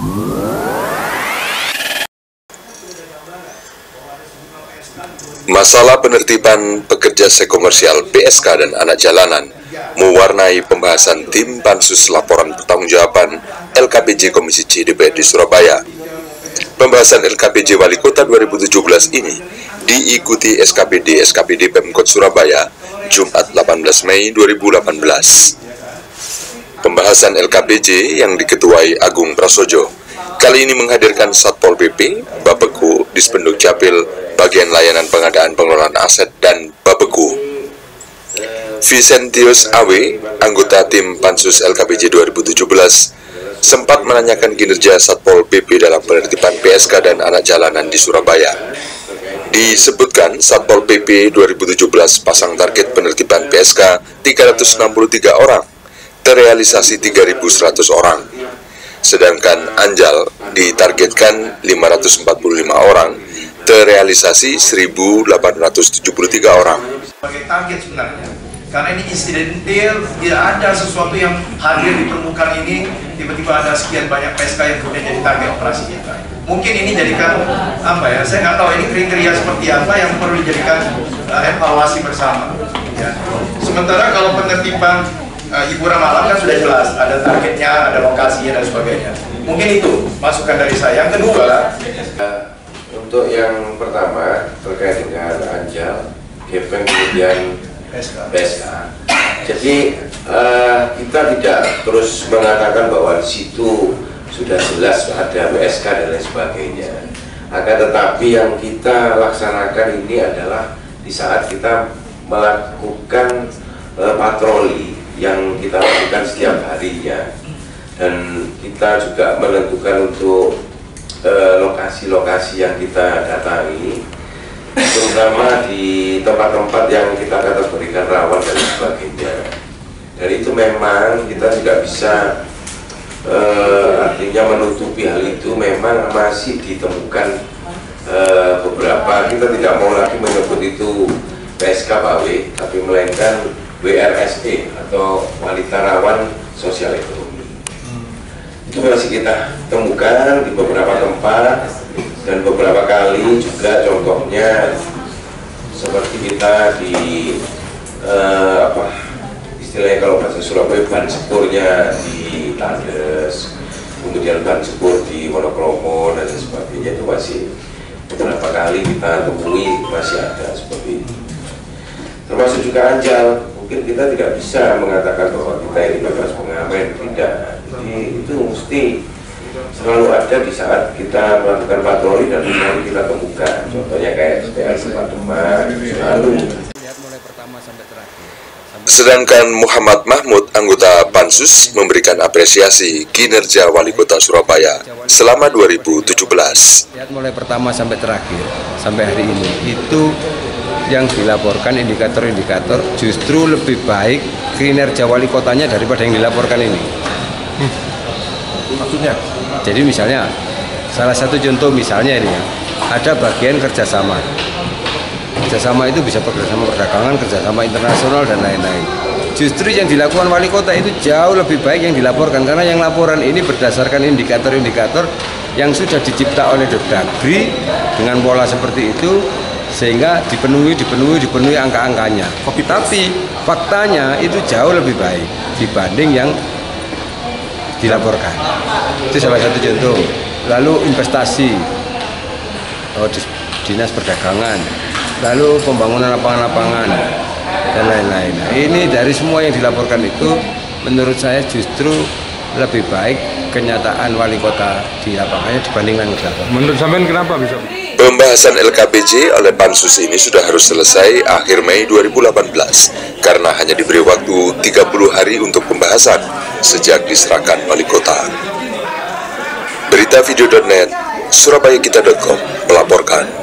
Masalah penertiban pekerja sekomersial PSK dan anak jalanan mewarnai pembahasan tim Pansus Laporan Pertanggungjawaban LKPJ Komisi C DPRD Surabaya. Pembahasan LKPJ Wali Kota 2017 ini diikuti SKPD SKPD Pemkot Surabaya Jumat 18 Mei 2018. Pembahasan LKPJ yang diketuai Agung Prasojo kali ini menghadirkan Satpol PP, Bapeku, Dispenduk Capil, bagian layanan pengadaan pengelolaan aset dan Bapeku. Vicentius Awe, anggota tim Pansus LKPJ 2017, sempat menanyakan kinerja Satpol PP dalam penertiban PSK dan anak jalanan di Surabaya. Disebutkan Satpol PP 2017 pasang target penertiban PSK 363 orang, terrealisasi 3.100 orang. Sedangkan Anjal ditargetkan 545 orang, terrealisasi 1.873 orang. Sebagai target sebenarnya, karena ini insidentil, tidak ada sesuatu yang hadir di permukaan ini, tiba-tiba ada sekian banyak PSK yang kemudian jadi target operasi kita. Mungkin ini jadikan apa ya? Saya nggak tahu ini kriteria seperti apa yang perlu dijadikan uh, evaluasi bersama. Ya. Sementara kalau penertiban uh, hiburan malam kan sudah jelas, ada targetnya, ada lokasinya dan sebagainya. Mungkin itu masukan dari saya. Yang kedua, untuk yang pertama terkait dengan Anjal, Gepeng kemudian PSK. PSK. Jadi uh, kita tidak terus mengatakan bahwa di situ sudah jelas ada PSK dan lain sebagainya. Akan tetapi yang kita laksanakan ini adalah di saat kita melakukan uh, patroli yang kita lakukan setiap harinya. Dan kita juga menentukan untuk lokasi-lokasi yang kita datangi terutama di tempat-tempat yang kita kategorikan rawan dan sebagainya. Dan itu memang kita tidak bisa uh, artinya menutupi hal itu memang masih ditemukan uh, beberapa. Kita tidak mau lagi menyebut itu PSK PAW tapi melainkan WRSE atau wanita rawan sosial ekonomi. Itu masih kita temukan di beberapa tempat dan beberapa kali juga contohnya seperti kita di uh, apa istilahnya kalau bahasa Surabaya ban sepurnya di Tandes kemudian ban sepur di Wonokromo dan sebagainya. Itu masih beberapa kali kita temui masih ada seperti itu. Termasuk juga Anjal mungkin kita tidak bisa mengatakan bahwa kita ini bebas pengamen tidak. Jadi itu mesti selalu ada di saat kita melakukan patroli dan selalu kita temukan contohnya kayak SPL Sempat Demak selalu. Sedangkan Muhammad Mahmud, anggota Pansus, memberikan apresiasi kinerja Wali Kota Surabaya selama 2017. Lihat mulai pertama sampai terakhir, sampai hari ini, itu yang dilaporkan indikator-indikator justru lebih baik kinerja wali kotanya daripada yang dilaporkan ini. Hmm. Maksudnya? Jadi misalnya, salah satu contoh misalnya ini ya, ada bagian kerjasama. Kerjasama itu bisa kerjasama perdagangan, kerjasama internasional dan lain-lain. Justru yang dilakukan wali kota itu jauh lebih baik yang dilaporkan karena yang laporan ini berdasarkan indikator-indikator yang sudah dicipta oleh Dagri dengan pola seperti itu sehingga dipenuhi dipenuhi dipenuhi angka-angkanya. Tapi faktanya itu jauh lebih baik dibanding yang dilaporkan. Itu salah satu contoh. Lalu investasi, oh, dinas perdagangan, lalu pembangunan lapangan-lapangan dan lain-lain. Nah, ini dari semua yang dilaporkan itu menurut saya justru lebih baik kenyataan wali kota di lapangannya dibandingkan dengan Menurut sampean kenapa bisa? Pembahasan LKPJ oleh Pansus ini sudah harus selesai akhir Mei 2018 karena hanya diberi waktu 30 hari untuk pembahasan sejak diserahkan wali kota. Berita video.net, surabayakita.com melaporkan.